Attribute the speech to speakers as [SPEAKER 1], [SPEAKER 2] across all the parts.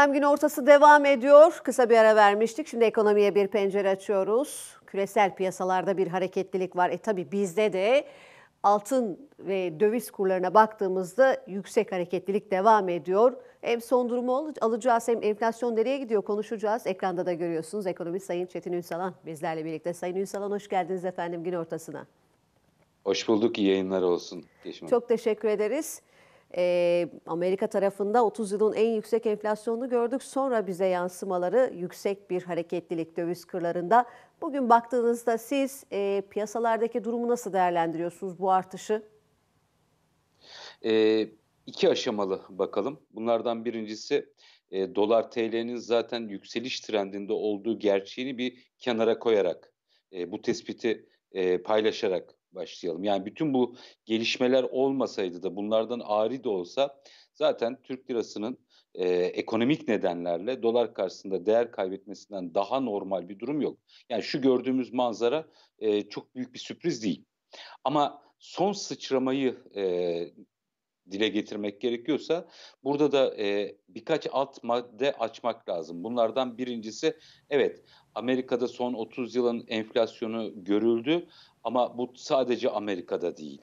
[SPEAKER 1] Hem gün ortası devam ediyor. Kısa bir ara vermiştik. Şimdi ekonomiye bir pencere açıyoruz. Küresel piyasalarda bir hareketlilik var. E tabi bizde de altın ve döviz kurlarına baktığımızda yüksek hareketlilik devam ediyor. Hem son durumu alacağız hem enflasyon nereye gidiyor konuşacağız. Ekranda da görüyorsunuz ekonomi Sayın Çetin Ünsalan bizlerle birlikte. Sayın Ünsalan hoş geldiniz efendim gün ortasına.
[SPEAKER 2] Hoş bulduk, iyi yayınlar olsun.
[SPEAKER 1] Geçim Çok teşekkür ederiz. Ee, Amerika tarafında 30 yılın en yüksek enflasyonunu gördük. Sonra bize yansımaları yüksek bir hareketlilik döviz kırlarında. Bugün baktığınızda siz e, piyasalardaki durumu nasıl değerlendiriyorsunuz bu artışı?
[SPEAKER 2] E, iki aşamalı bakalım. Bunlardan birincisi e, dolar TL'nin zaten yükseliş trendinde olduğu gerçeğini bir kenara koyarak e, bu tespiti e, paylaşarak başlayalım. Yani bütün bu gelişmeler olmasaydı da bunlardan ari de olsa zaten Türk lirasının e, ekonomik nedenlerle dolar karşısında değer kaybetmesinden daha normal bir durum yok. Yani şu gördüğümüz manzara e, çok büyük bir sürpriz değil. Ama son sıçramayı e, dile getirmek gerekiyorsa burada da e, birkaç alt madde açmak lazım. Bunlardan birincisi evet Amerika'da son 30 yılın enflasyonu görüldü ama bu sadece Amerika'da değil.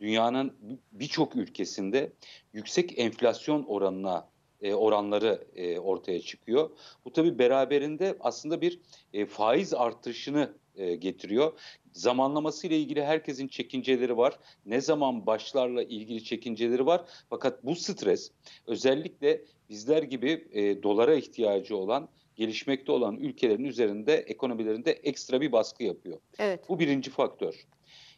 [SPEAKER 2] Dünyanın birçok ülkesinde yüksek enflasyon oranına e, oranları e, ortaya çıkıyor. Bu tabii beraberinde aslında bir e, faiz artışını e, getiriyor. Zamanlaması ile ilgili herkesin çekinceleri var. Ne zaman başlarla ilgili çekinceleri var. Fakat bu stres özellikle bizler gibi e, dolara ihtiyacı olan gelişmekte olan ülkelerin üzerinde ekonomilerinde ekstra bir baskı yapıyor. Evet. Bu birinci faktör.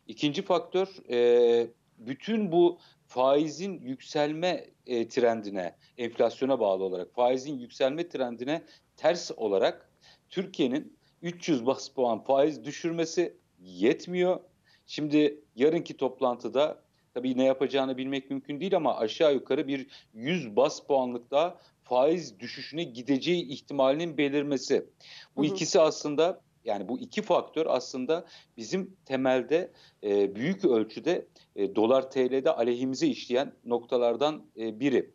[SPEAKER 2] İkinci faktör e, bütün bu faizin yükselme e, trendine, enflasyona bağlı olarak faizin yükselme trendine ters olarak Türkiye'nin 300 bas puan faiz düşürmesi yetmiyor. Şimdi yarınki toplantıda tabii ne yapacağını bilmek mümkün değil ama aşağı yukarı bir 100 bas puanlık daha faiz düşüşüne gideceği ihtimalinin belirmesi. Bu hı hı. ikisi aslında yani bu iki faktör aslında bizim temelde e, büyük ölçüde e, dolar TL'de aleyhimize işleyen noktalardan e, biri.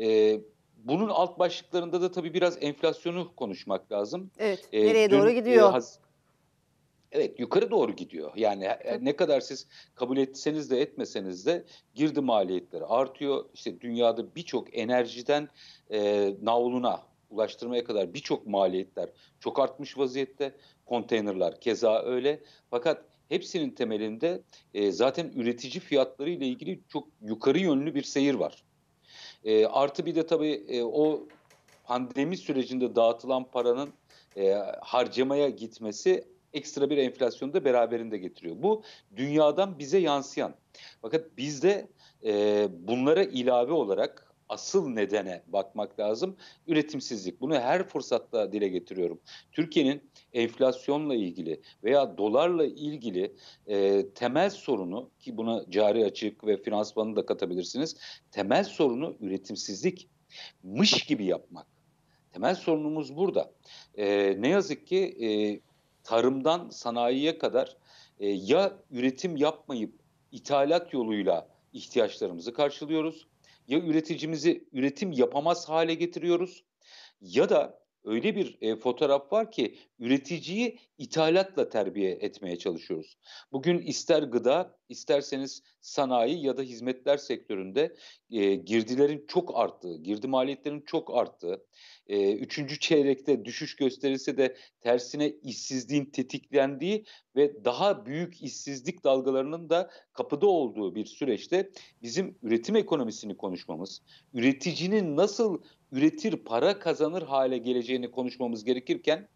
[SPEAKER 2] E, bunun alt başlıklarında da tabii biraz enflasyonu konuşmak lazım.
[SPEAKER 1] Evet, e, nereye dün, doğru gidiyor? E, haz,
[SPEAKER 2] Evet yukarı doğru gidiyor. Yani Tabii. ne kadar siz kabul etseniz de etmeseniz de girdi maliyetleri artıyor. İşte dünyada birçok enerjiden e, navluna ulaştırmaya kadar birçok maliyetler çok artmış vaziyette. Konteynerlar keza öyle. Fakat hepsinin temelinde e, zaten üretici fiyatları ile ilgili çok yukarı yönlü bir seyir var. E, artı bir de tabii e, o pandemi sürecinde dağıtılan paranın e, harcamaya gitmesi ekstra bir enflasyonu da beraberinde getiriyor. Bu dünyadan bize yansıyan. Fakat bizde e, bunlara ilave olarak asıl nedene bakmak lazım. Üretimsizlik. Bunu her fırsatta dile getiriyorum. Türkiye'nin enflasyonla ilgili veya dolarla ilgili e, temel sorunu ki buna cari açık ve finansmanı da katabilirsiniz. Temel sorunu üretimsizlik. Mış gibi yapmak. Temel sorunumuz burada. E, ne yazık ki e, tarımdan sanayiye kadar e, ya üretim yapmayıp ithalat yoluyla ihtiyaçlarımızı karşılıyoruz ya üreticimizi üretim yapamaz hale getiriyoruz ya da öyle bir e, fotoğraf var ki üreticiyi ithalatla terbiye etmeye çalışıyoruz. Bugün ister gıda, isterseniz sanayi ya da hizmetler sektöründe e, girdilerin çok arttığı, girdi maliyetlerin çok arttığı, e, üçüncü çeyrekte düşüş gösterirse de tersine işsizliğin tetiklendiği ve daha büyük işsizlik dalgalarının da kapıda olduğu bir süreçte bizim üretim ekonomisini konuşmamız, üreticinin nasıl üretir, para kazanır hale geleceğini konuşmamız gerekirken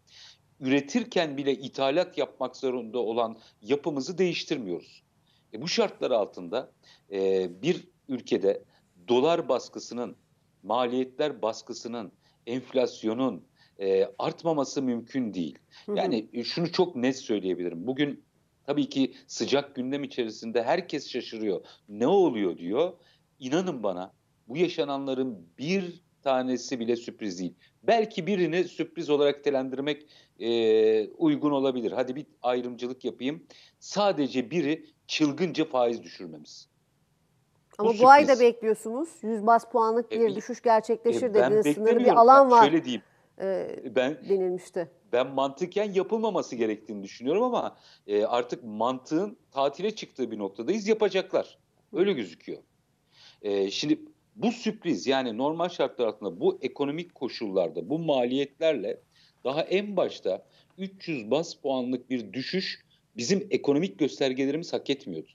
[SPEAKER 2] üretirken bile ithalat yapmak zorunda olan yapımızı değiştirmiyoruz. E bu şartlar altında e, bir ülkede dolar baskısının, maliyetler baskısının, enflasyonun e, artmaması mümkün değil. Yani e, şunu çok net söyleyebilirim. Bugün tabii ki sıcak gündem içerisinde herkes şaşırıyor. Ne oluyor diyor. İnanın bana bu yaşananların bir tanesi bile sürpriz değil. Belki birini sürpriz olarak nitelendirmek e, uygun olabilir. Hadi bir ayrımcılık yapayım. Sadece biri çılgınca faiz düşürmemiz.
[SPEAKER 1] Ama
[SPEAKER 2] bu,
[SPEAKER 1] bu ayda bekliyorsunuz. 100 bas puanlık bir
[SPEAKER 2] E,
[SPEAKER 1] düşüş gerçekleşir
[SPEAKER 2] E,
[SPEAKER 1] dediniz. Sınırlı bir alan
[SPEAKER 2] Ya
[SPEAKER 1] var
[SPEAKER 2] Şöyle diyeyim.
[SPEAKER 1] e,
[SPEAKER 2] Ben
[SPEAKER 1] denilmişti.
[SPEAKER 2] ben mantıken yapılmaması gerektiğini düşünüyorum ama e, artık mantığın tatile çıktığı bir noktadayız. Yapacaklar. Öyle gözüküyor. E, şimdi bu sürpriz yani normal şartlar altında bu ekonomik koşullarda bu maliyetlerle daha en başta 300 bas puanlık bir düşüş bizim ekonomik göstergelerimiz hak etmiyordu.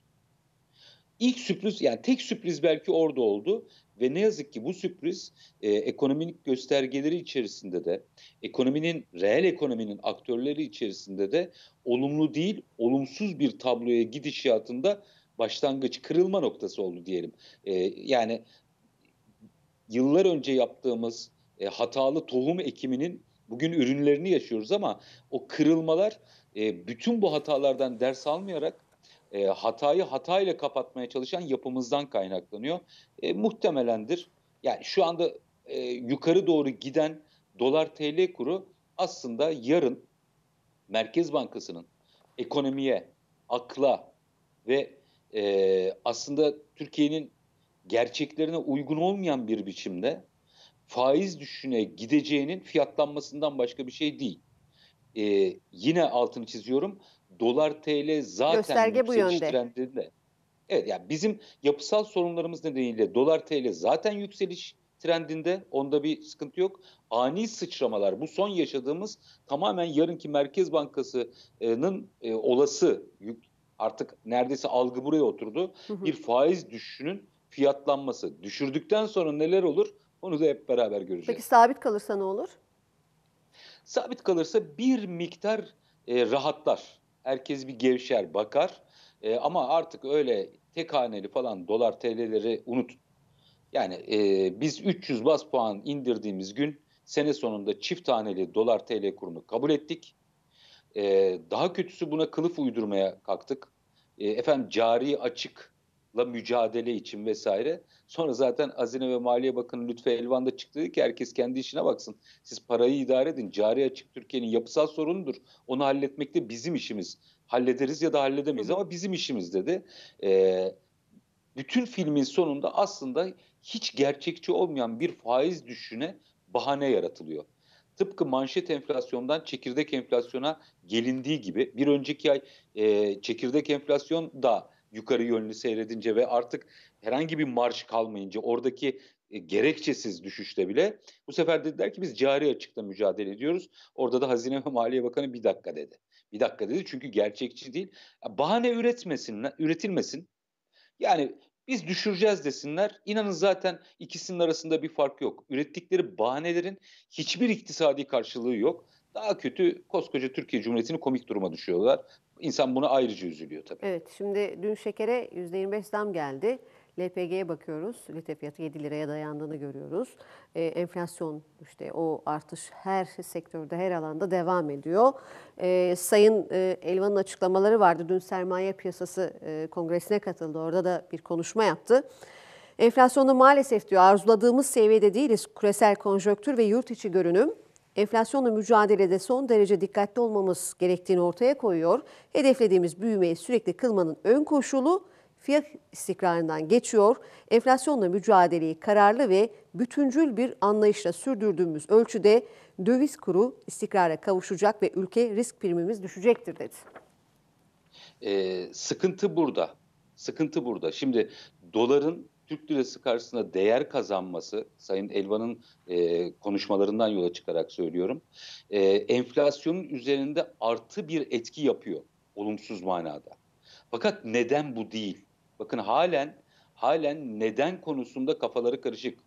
[SPEAKER 2] İlk sürpriz yani tek sürpriz belki orada oldu ve ne yazık ki bu sürpriz e, ekonomik göstergeleri içerisinde de ekonominin reel ekonominin aktörleri içerisinde de olumlu değil olumsuz bir tabloya gidişatında başlangıç kırılma noktası oldu diyelim. E, yani yıllar önce yaptığımız e, hatalı tohum ekiminin bugün ürünlerini yaşıyoruz ama o kırılmalar e, bütün bu hatalardan ders almayarak e, hatayı hatayla kapatmaya çalışan yapımızdan kaynaklanıyor. E, muhtemelendir. Yani şu anda e, yukarı doğru giden dolar TL kuru aslında yarın Merkez Bankası'nın ekonomiye, akla ve e, aslında Türkiye'nin gerçeklerine uygun olmayan bir biçimde faiz düşüşüne gideceğinin fiyatlanmasından başka bir şey değil. E, yine altını çiziyorum. Dolar TL zaten
[SPEAKER 1] Gösterge bu
[SPEAKER 2] yükseliş
[SPEAKER 1] yönde.
[SPEAKER 2] trendinde. Evet yani bizim yapısal sorunlarımız nedeniyle dolar TL zaten yükseliş trendinde. Onda bir sıkıntı yok. Ani sıçramalar bu son yaşadığımız tamamen yarınki Merkez Bankası'nın e, olası artık neredeyse algı buraya oturdu.
[SPEAKER 1] Hı hı.
[SPEAKER 2] Bir faiz düşüşünün fiyatlanması. Düşürdükten sonra neler olur? Onu da hep beraber göreceğiz.
[SPEAKER 1] Peki sabit kalırsa ne olur?
[SPEAKER 2] Sabit kalırsa bir miktar e, rahatlar. Herkes bir gevşer, bakar. E, ama artık öyle tek haneli falan dolar TL'leri unut. Yani e, biz 300 bas puan indirdiğimiz gün sene sonunda çift haneli dolar TL kurunu kabul ettik. E, daha kötüsü buna kılıf uydurmaya kalktık. E, efendim cari açıkla mücadele için vesaire. Sonra zaten Hazine ve Maliye Bakanı Lütfü Elvan da çıktı ki herkes kendi işine baksın. Siz parayı idare edin. Cari açık Türkiye'nin yapısal sorunudur. Onu halletmek de bizim işimiz. Hallederiz ya da halledemeyiz ama bizim işimiz dedi. Ee, bütün filmin sonunda aslında hiç gerçekçi olmayan bir faiz düşüşüne bahane yaratılıyor. Tıpkı manşet enflasyondan çekirdek enflasyona gelindiği gibi bir önceki ay e, çekirdek enflasyon da yukarı yönlü seyredince ve artık herhangi bir marş kalmayınca oradaki e, gerekçesiz düşüşte bile bu sefer dediler ki biz cari açıkla mücadele ediyoruz. Orada da Hazine ve Maliye Bakanı bir dakika dedi. Bir dakika dedi çünkü gerçekçi değil. Bahane üretmesin, üretilmesin. Yani biz düşüreceğiz desinler. İnanın zaten ikisinin arasında bir fark yok. Ürettikleri bahanelerin hiçbir iktisadi karşılığı yok. Daha kötü koskoca Türkiye Cumhuriyeti'ni komik duruma düşüyorlar. İnsan buna ayrıca üzülüyor tabii.
[SPEAKER 1] Evet, şimdi dün şekere %25 zam geldi. LPG'ye bakıyoruz. Litre fiyatı 7 liraya dayandığını görüyoruz. Ee, enflasyon işte o artış her sektörde, her alanda devam ediyor. Ee, Sayın e, Elvan'ın açıklamaları vardı. Dün sermaye piyasası e, kongresine katıldı. Orada da bir konuşma yaptı. Enflasyonda maalesef diyor arzuladığımız seviyede değiliz. Küresel konjonktür ve yurt içi görünüm enflasyonla mücadelede son derece dikkatli olmamız gerektiğini ortaya koyuyor. Hedeflediğimiz büyümeyi sürekli kılmanın ön koşulu fiyat istikrarından geçiyor. Enflasyonla mücadeleyi kararlı ve bütüncül bir anlayışla sürdürdüğümüz ölçüde döviz kuru istikrara kavuşacak ve ülke risk primimiz düşecektir dedi.
[SPEAKER 2] Ee, sıkıntı burada. Sıkıntı burada. Şimdi doların Türk lirası karşısında değer kazanması, Sayın Elvan'ın e, konuşmalarından yola çıkarak söylüyorum, e, enflasyonun üzerinde artı bir etki yapıyor, olumsuz manada. Fakat neden bu değil? Bakın halen halen neden konusunda kafaları karışık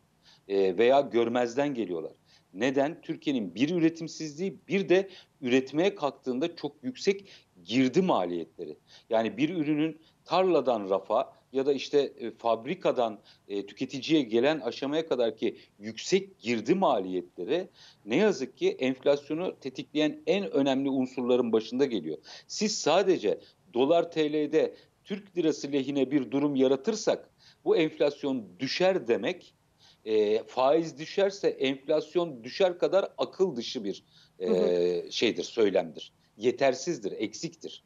[SPEAKER 2] e, veya görmezden geliyorlar. Neden? Türkiye'nin bir üretimsizliği bir de üretmeye kalktığında çok yüksek girdi maliyetleri. Yani bir ürünün tarladan rafa ya da işte e, fabrikadan e, tüketiciye gelen aşamaya kadar ki yüksek girdi maliyetleri ne yazık ki enflasyonu tetikleyen en önemli unsurların başında geliyor. Siz sadece dolar TL'de Türk lirası lehine bir durum yaratırsak bu enflasyon düşer demek e, faiz düşerse enflasyon düşer kadar akıl dışı bir e,
[SPEAKER 1] Hı hı.
[SPEAKER 2] şeydir, söylemdir. Yetersizdir, eksiktir.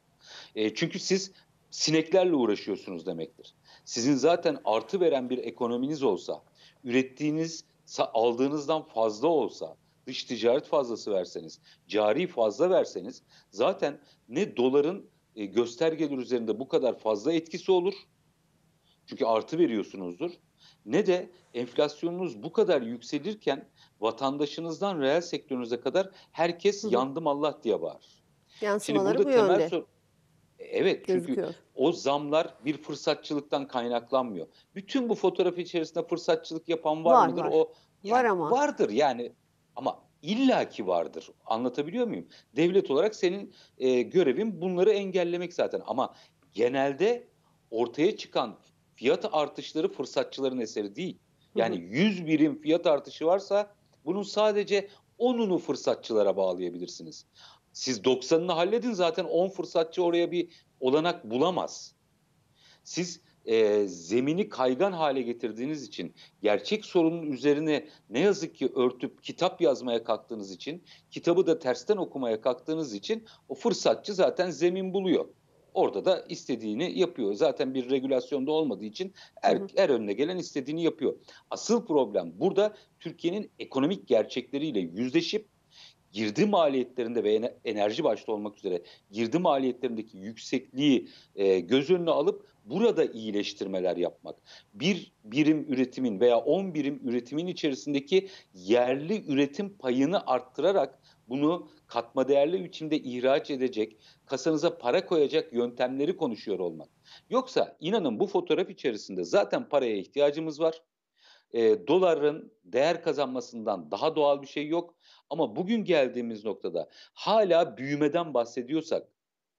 [SPEAKER 2] E, çünkü siz sineklerle uğraşıyorsunuz demektir. Sizin zaten artı veren bir ekonominiz olsa, ürettiğiniz aldığınızdan fazla olsa, dış ticaret fazlası verseniz, cari fazla verseniz zaten ne doların e, göstergeler üzerinde bu kadar fazla etkisi olur. Çünkü artı veriyorsunuzdur. Ne de enflasyonunuz bu kadar yükselirken vatandaşınızdan reel sektörünüze kadar herkes
[SPEAKER 1] Hı
[SPEAKER 2] yandım Allah diye bağırır. Şimdi
[SPEAKER 1] Yansımaları
[SPEAKER 2] burada
[SPEAKER 1] bu
[SPEAKER 2] temel
[SPEAKER 1] yönde
[SPEAKER 2] sor- Evet çünkü
[SPEAKER 1] gözüküyor.
[SPEAKER 2] o zamlar bir fırsatçılıktan kaynaklanmıyor. Bütün bu fotoğraf içerisinde fırsatçılık yapan var,
[SPEAKER 1] Var,
[SPEAKER 2] mıdır?
[SPEAKER 1] var.
[SPEAKER 2] O
[SPEAKER 1] Var
[SPEAKER 2] yani
[SPEAKER 1] ama.
[SPEAKER 2] vardır yani ama illaki vardır. Anlatabiliyor muyum? Devlet olarak senin e, görevin bunları engellemek zaten ama genelde ortaya çıkan fiyat artışları fırsatçıların eseri değil. Yani 100 birim fiyat artışı varsa bunun sadece 10'unu fırsatçılara bağlayabilirsiniz. Siz 90'ını halledin zaten 10 fırsatçı oraya bir olanak bulamaz. Siz e, zemini kaygan hale getirdiğiniz için, gerçek sorunun üzerine ne yazık ki örtüp kitap yazmaya kalktığınız için, kitabı da tersten okumaya kalktığınız için o fırsatçı zaten zemin buluyor. Orada da istediğini yapıyor. Zaten bir regülasyonda olmadığı için
[SPEAKER 1] hı.
[SPEAKER 2] her önüne gelen istediğini yapıyor. Asıl problem burada Türkiye'nin ekonomik gerçekleriyle yüzleşip girdi maliyetlerinde ve ener- enerji başta olmak üzere girdi maliyetlerindeki yüksekliği e, göz önüne alıp burada iyileştirmeler yapmak. Bir birim üretimin veya 10 birim üretimin içerisindeki yerli üretim payını arttırarak bunu katma değerli biçimde ihraç edecek, kasanıza para koyacak yöntemleri konuşuyor olmak. Yoksa inanın bu fotoğraf içerisinde zaten paraya ihtiyacımız var. E, doların değer kazanmasından daha doğal bir şey yok. Ama bugün geldiğimiz noktada hala büyümeden bahsediyorsak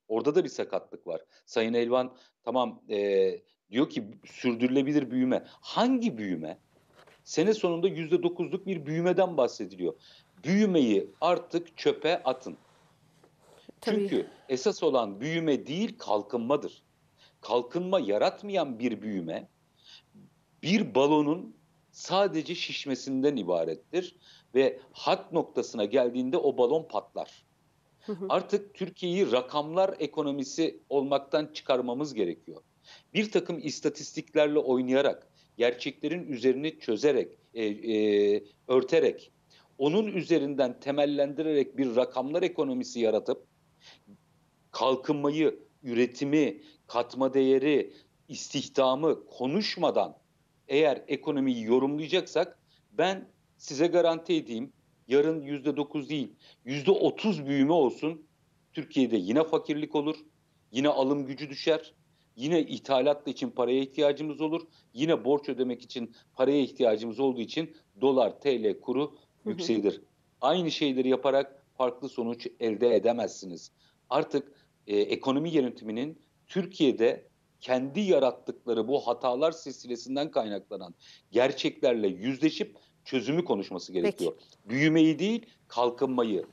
[SPEAKER 2] orada da bir sakatlık var. Sayın Elvan tamam e, diyor ki sürdürülebilir büyüme. Hangi büyüme? Sene sonunda yüzde dokuzluk bir büyümeden bahsediliyor. Büyümeyi artık çöpe atın.
[SPEAKER 1] Tabii.
[SPEAKER 2] Çünkü esas olan büyüme değil kalkınmadır. Kalkınma yaratmayan bir büyüme bir balonun sadece şişmesinden ibarettir ve hat noktasına geldiğinde o balon patlar.
[SPEAKER 1] Hı hı.
[SPEAKER 2] Artık Türkiye'yi rakamlar ekonomisi olmaktan çıkarmamız gerekiyor. Bir takım istatistiklerle oynayarak, gerçeklerin üzerini çözerek, e, e, örterek, onun üzerinden temellendirerek bir rakamlar ekonomisi yaratıp kalkınmayı, üretimi, katma değeri, istihdamı konuşmadan eğer ekonomiyi yorumlayacaksak ben size garanti edeyim yarın yüzde dokuz değil yüzde otuz büyüme olsun Türkiye'de yine fakirlik olur, yine alım gücü düşer, yine ithalat için paraya ihtiyacımız olur, yine borç ödemek için paraya ihtiyacımız olduğu için dolar TL kuru
[SPEAKER 1] hı.
[SPEAKER 2] yükselir. Aynı şeyleri yaparak farklı sonuç elde edemezsiniz. Artık e, ekonomi yönetiminin Türkiye'de kendi yarattıkları bu hatalar silsilesinden kaynaklanan gerçeklerle yüzleşip çözümü konuşması gerekiyor. Büyümeyi değil, kalkınmayı.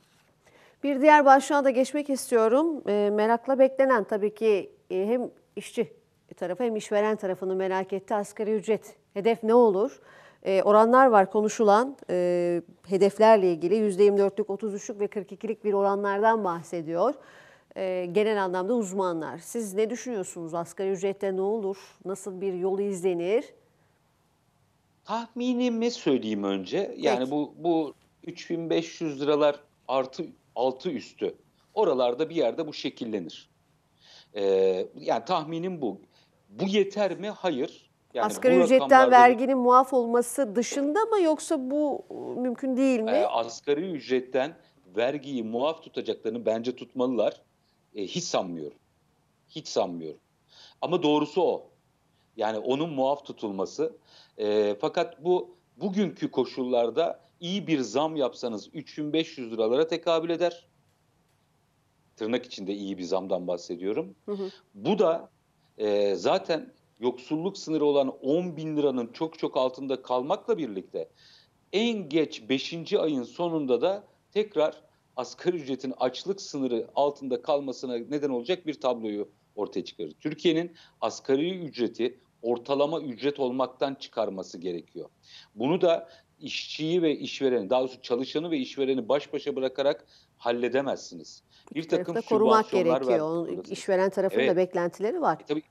[SPEAKER 1] Bir diğer başlığa da geçmek istiyorum. E, merakla beklenen tabii ki e, hem işçi tarafı hem işveren tarafını merak etti. Asgari ücret hedef ne olur? E, oranlar var konuşulan e, hedeflerle ilgili %24'lük, 33'lük ve 42'lik bir oranlardan bahsediyor. E, genel anlamda uzmanlar. Siz ne düşünüyorsunuz? Asgari ücrette ne olur? Nasıl bir yol izlenir?
[SPEAKER 2] Tahminimi söyleyeyim önce. Yani
[SPEAKER 1] Peki.
[SPEAKER 2] bu bu 3500 liralar artı altı üstü. Oralarda bir yerde bu şekillenir. Ee, yani tahminim bu. Bu yeter mi? Hayır. Yani
[SPEAKER 1] Asgari ücretten
[SPEAKER 2] rakamlarda-
[SPEAKER 1] verginin muaf olması dışında mı yoksa bu e, mümkün değil mi?
[SPEAKER 2] e, asgari ücretten vergiyi muaf tutacaklarını bence tutmalılar. E, hiç sanmıyorum. Hiç sanmıyorum. Ama doğrusu o. Yani onun muaf tutulması. E, fakat bu bugünkü koşullarda iyi bir zam yapsanız 3500 liralara tekabül eder. Tırnak içinde iyi bir zamdan bahsediyorum.
[SPEAKER 1] Hı hı.
[SPEAKER 2] Bu da e, zaten yoksulluk sınırı olan 10 bin liranın çok çok altında kalmakla birlikte en geç 5. ayın sonunda da tekrar asgari ücretin açlık sınırı altında kalmasına neden olacak bir tabloyu ortaya çıkarır. Türkiye'nin asgari ücreti ortalama ücret olmaktan çıkarması gerekiyor. Bunu da işçiyi ve işvereni, daha doğrusu çalışanı ve işvereni baş başa bırakarak halledemezsiniz. Bir takım
[SPEAKER 1] tarafı da korumak gerekiyor. Onun işveren tarafının da
[SPEAKER 2] Evet.
[SPEAKER 1] beklentileri var.
[SPEAKER 2] E tabii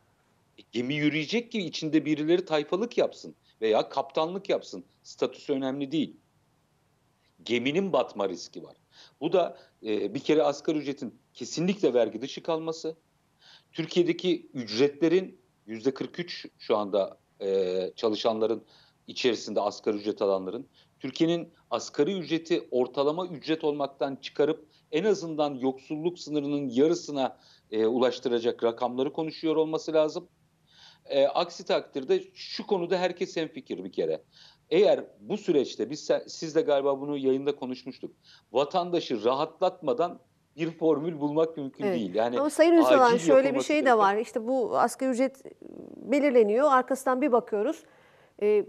[SPEAKER 2] E, Gemi yürüyecek ki içinde birileri tayfalık yapsın veya kaptanlık yapsın. Statüsü önemli değil. Geminin batma riski var. Bu da e, bir kere asgari ücretin kesinlikle vergi dışı kalması. Türkiye'deki ücretlerin yüzde 43 şu anda e, çalışanların içerisinde asgari ücret alanların. Türkiye'nin asgari ücreti ortalama ücret olmaktan çıkarıp en azından yoksulluk sınırının yarısına e, ulaştıracak rakamları konuşuyor olması lazım. E, aksi takdirde şu konuda herkes hemfikir bir kere. Eğer bu süreçte biz siz de galiba bunu yayında konuşmuştuk. Vatandaşı rahatlatmadan bir formül bulmak mümkün
[SPEAKER 1] Evet.
[SPEAKER 2] değil. Yani
[SPEAKER 1] Ama Sayın Ünsalan şöyle bir şey de var. İşte bu asgari ücret belirleniyor. Arkasından bir bakıyoruz. e,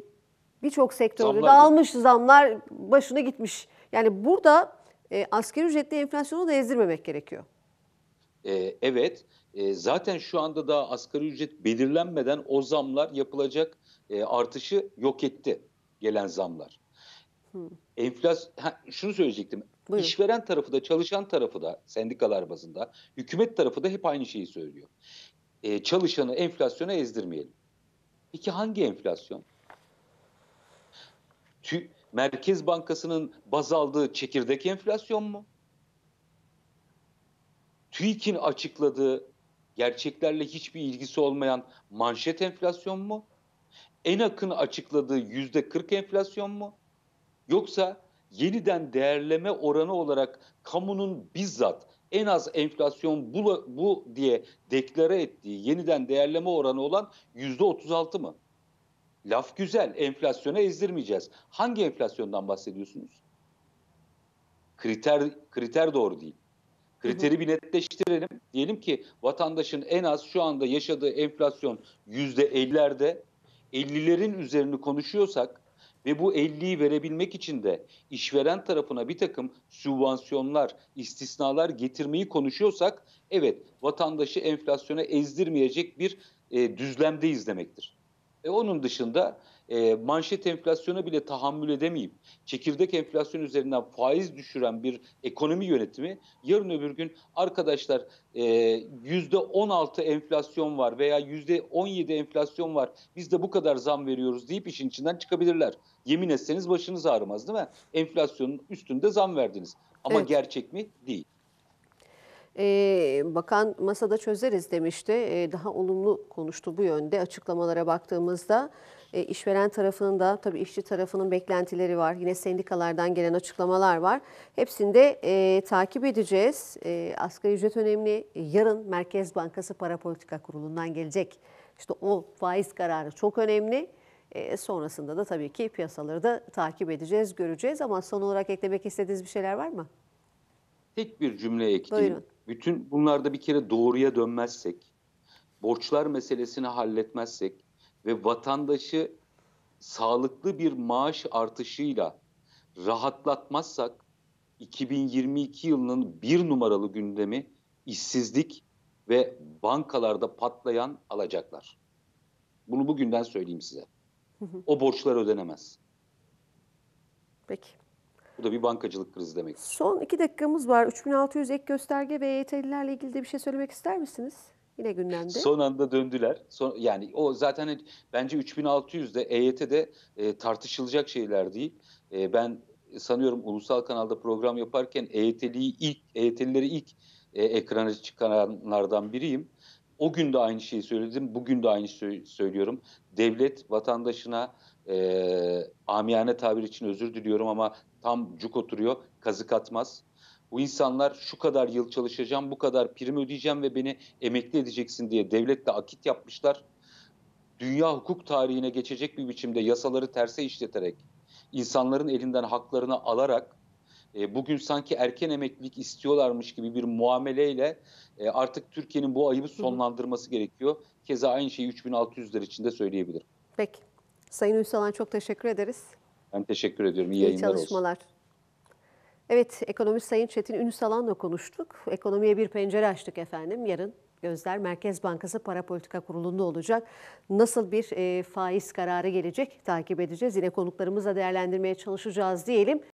[SPEAKER 1] Birçok sektörde
[SPEAKER 2] Zamlar
[SPEAKER 1] de almış zamlar başına gitmiş. Yani burada e, asgari ücretli enflasyonu da ezdirmemek gerekiyor.
[SPEAKER 2] Ee, evet, e, zaten şu anda da asgari ücret belirlenmeden o zamlar yapılacak e, artışı yok etti gelen zamlar.
[SPEAKER 1] Hı.
[SPEAKER 2] Enflasyon, şunu söyleyecektim.
[SPEAKER 1] Buyurun.
[SPEAKER 2] İşveren tarafı da çalışan tarafı da sendikalar bazında, hükümet tarafı da hep aynı şeyi söylüyor. E, çalışanı enflasyona ezdirmeyelim. Peki hangi enflasyon? Tü- Merkez Bankası'nın baz aldığı çekirdek enflasyon mu? TÜİK'in açıkladığı gerçeklerle hiçbir ilgisi olmayan manşet enflasyon mu? ENAK'ın açıkladığı yüzde 40 enflasyon mu? Yoksa yeniden değerleme oranı olarak kamunun bizzat en az enflasyon bu, bu diye deklare ettiği yeniden değerleme oranı olan yüzde 36 mı? Laf güzel, enflasyona ezdirmeyeceğiz. Hangi enflasyondan bahsediyorsunuz? Kriter kriter doğru değil. Kriteri bir netleştirelim. Diyelim ki vatandaşın en az şu anda yaşadığı enflasyon yüzde 50'lerde 50'lerin üzerini konuşuyorsak ve bu 50'yi verebilmek için de işveren tarafına bir takım sübvansiyonlar, istisnalar getirmeyi konuşuyorsak evet vatandaşı enflasyona ezdirmeyecek bir e, düzlemdeyiz demektir. E, onun dışında e, manşet enflasyona bile tahammül edemeyip çekirdek enflasyon üzerinden faiz düşüren bir ekonomi yönetimi yarın öbür gün arkadaşlar e, yüzde 16 enflasyon var veya yüzde 17 enflasyon var biz de bu kadar zam veriyoruz deyip işin içinden çıkabilirler. Yemin etseniz başınız ağrımaz değil mi? Enflasyonun üstünde zam verdiniz. Ama
[SPEAKER 1] Evet.
[SPEAKER 2] gerçek mi? Değil.
[SPEAKER 1] Ee, bakan masada çözeriz demişti. Ee, daha olumlu konuştu bu yönde açıklamalara baktığımızda. E, işveren tarafının da tabii işçi tarafının beklentileri var. Yine sendikalardan gelen açıklamalar var. Hepsini de e, takip edeceğiz. E, asgari ücret önemli. Yarın Merkez Bankası Para Politika Kurulu'ndan gelecek. İşte o faiz kararı çok önemli. E, sonrasında da tabii ki piyasaları da takip edeceğiz, göreceğiz. Ama son olarak eklemek istediğiniz bir şeyler var mı?
[SPEAKER 2] Tek bir cümle ekleyeyim.
[SPEAKER 1] Buyurun.
[SPEAKER 2] Bütün bunlarda bir kere doğruya dönmezsek, borçlar meselesini halletmezsek ve vatandaşı sağlıklı bir maaş artışıyla rahatlatmazsak 2022 yılının bir numaralı gündemi işsizlik ve bankalarda patlayan alacaklar. Bunu bugünden söyleyeyim size. O borçlar ödenemez.
[SPEAKER 1] Peki.
[SPEAKER 2] Bu da bir bankacılık krizi demek.
[SPEAKER 1] Son iki dakikamız var. 3600 ek gösterge ve EYT'lilerle ilgili de bir şey söylemek ister misiniz? Yine gündemde.
[SPEAKER 2] Son anda döndüler. Son, yani o zaten bence 3600'de EYT'de e, tartışılacak şeyler değil. E, ben sanıyorum ulusal kanalda program yaparken EYT'liyi ilk EYT'lileri ilk e, ekrana çıkaranlardan biriyim. O gün de aynı şeyi söyledim. Bugün de aynı sö- söylüyorum. Devlet vatandaşına e, amiyane tabir için özür diliyorum ama tam cuk oturuyor. Kazık atmaz. Bu insanlar şu kadar yıl çalışacağım, bu kadar prim ödeyeceğim ve beni emekli edeceksin diye devletle akit yapmışlar. Dünya hukuk tarihine geçecek bir biçimde yasaları terse işleterek, insanların elinden haklarını alarak e, bugün sanki erken emeklilik istiyorlarmış gibi bir muameleyle e, artık Türkiye'nin bu ayıbı sonlandırması gerekiyor. Keza aynı şeyi 3600'ler için de söyleyebilirim.
[SPEAKER 1] Peki. Sayın Ünsalan çok teşekkür ederiz.
[SPEAKER 2] Ben teşekkür ediyorum. İyi,
[SPEAKER 1] İyi
[SPEAKER 2] yayınlar olsun.
[SPEAKER 1] Evet, ekonomist Sayın Çetin Ünsalan'la konuştuk. Ekonomiye bir pencere açtık efendim. Yarın gözler Merkez Bankası Para Politika Kurulu'nda olacak. Nasıl bir e, faiz kararı gelecek takip edeceğiz. Yine konuklarımızla değerlendirmeye çalışacağız diyelim.